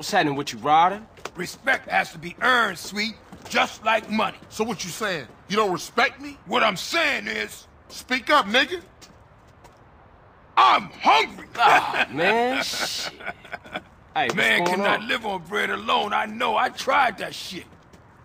What's happening with you, Ryder? Respect has to be earned, sweet, just like money. So what you saying? You don't respect me? What I'm saying is, Speak up, nigga. I'm hungry. Ah, man, shit. Hey, what's Man going cannot on? live on bread alone. I know. I tried that shit.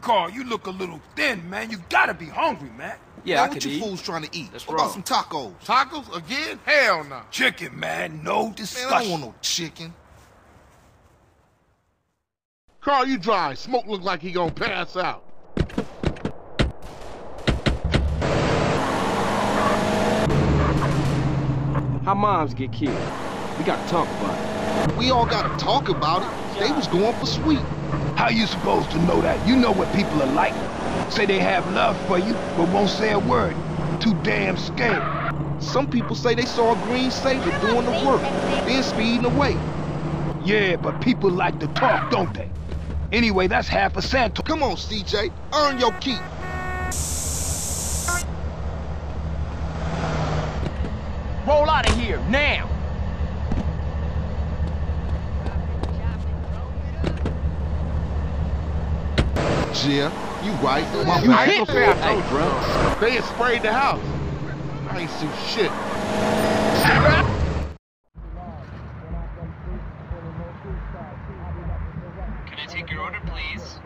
Carl, you look a little thin, man. You gotta be hungry, man. Yeah, Man, I what could you eat. fools trying to eat? Let's what about some tacos? Tacos again? Hell no. Chicken, man. No Man, discussion. I don't want no chicken. Carl, you dry. Smoke look like he gonna pass out. How moms get killed? We gotta talk about it. We all gotta talk about it. They was going for sweet. How you supposed to know that? You know what people are like. Say they have love for you, but won't say a word. Too damn scared. Some people say they saw a green Sabre doing the work, then speeding away. Yeah, but people like to talk, don't they? Anyway, that's half a cent. Come on, CJ, earn your keep. Roll out of here, now! Yeah, you right. My I bad. ain't gonna say I Hey, told you. bro. They had sprayed the house. I ain't see shit. Can I take your order, please?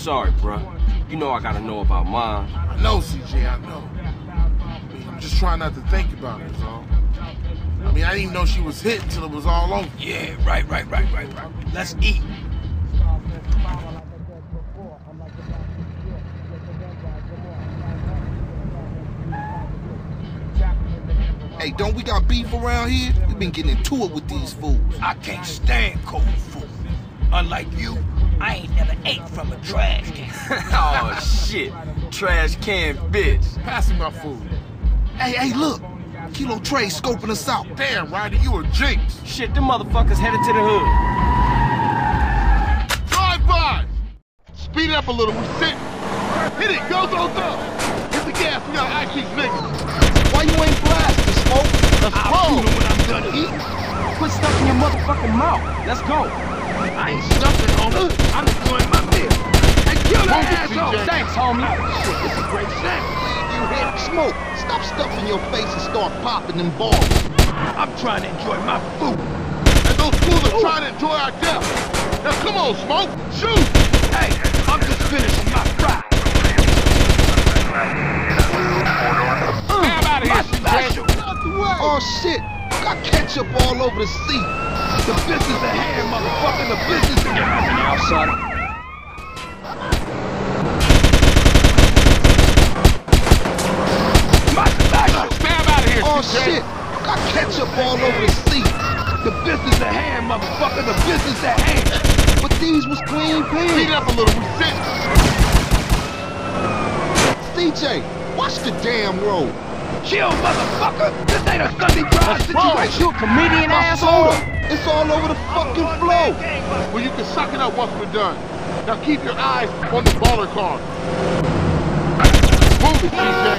Sorry, bruh. You know I gotta know about mom. I know, CJ, I know. I mean, I'm just trying not to think about it, all. I mean, I didn't even know she was hit until it was all over. Yeah, right, right, right, right, right. Let's eat. Hey, don't we got beef around here? We've been getting into it with these fools. I can't stand cold food. Unlike you, I ain't never ate from a trash can. oh, shit. Trash can bitch. Pass me my food. Hey, hey, look. Kilo Tray scoping us out. Damn, Ryder, you a jinx. Shit, them motherfuckers headed to the hood. Drive by. Speed it up a little. We're sitting. Hit it. Go, go, go. Hit the gas. We gotta act these niggas. Why you ain't blasting, Smoke? Let's I'll roll. shoot 'em when I'm done eating. Quit stuffing your motherfucking mouth. Let's go. I ain't stuffing, homie. I'm enjoying my meal. Hey, kill that asshole. CJ. Thanks, homie. Shit, this is great snack. You hit Smoke. Stop stuffing your face and start popping them balls. I'm trying to enjoy my food. And those fools are trying to enjoy our death. Now come on, Smoke. Shoot. Hey, I'm just finishing my fry. Stab out of My here, special. Oh shit! Got ketchup all over the seat. The business at hand, motherfucker. The business at hand. Outside. My special. Stab out of here, Oh CJ. shit! Got ketchup all over the seat. The business at hand, motherfucker. The business at hand. But these was clean Speed it up a little. We're sitting. CJ, watch the damn road. Chill, motherfucker. This ain't a Sunday drive situation. You a comedian, My asshole? It's all over the fucking floor. Well, you can suck it up once we're done. Now keep your eyes on the Ballas car. Move it, CJ.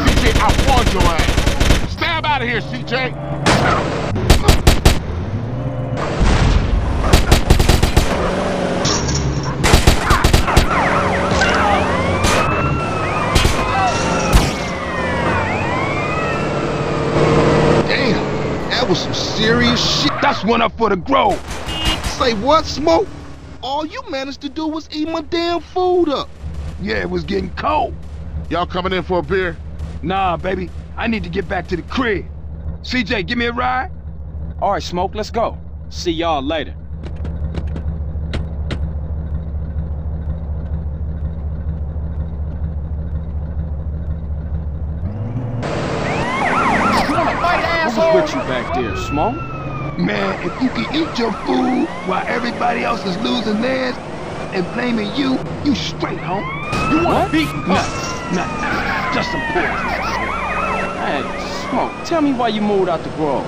CJ, I warned your ass. Stab out of here, CJ. Damn, that was some serious shit. That's one up for the grove. Say what, Smoke? All you managed to do was eat my damn food up. Yeah, it was getting cold. Y'all coming in for a beer? Nah, baby. I need to get back to the crib. CJ, give me a ride. All right, Smoke, let's go. See y'all later. There, Smoke? Man, if you can eat your food while everybody else is losing theirs and blaming you, you straight, home. You want beat Nothing, nothing. Just some poison. Hey, Smoke, tell me why you moved out the Grove.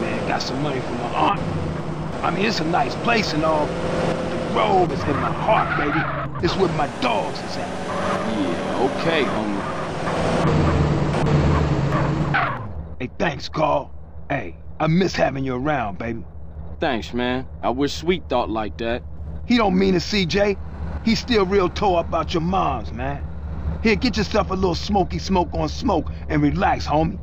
Man, got some money from my aunt. I mean, it's a nice place and all. The Grove is in my heart, baby. It's where my dogs is at. Yeah, okay, homie. Hey, thanks, Carl. Hey, I miss having you around, baby. Thanks, man. I wish Sweet thought like that. He don't mean it, CJ. He's still real tore up about your moms, man. Here, get yourself a little smoky smoke on smoke and relax, homie.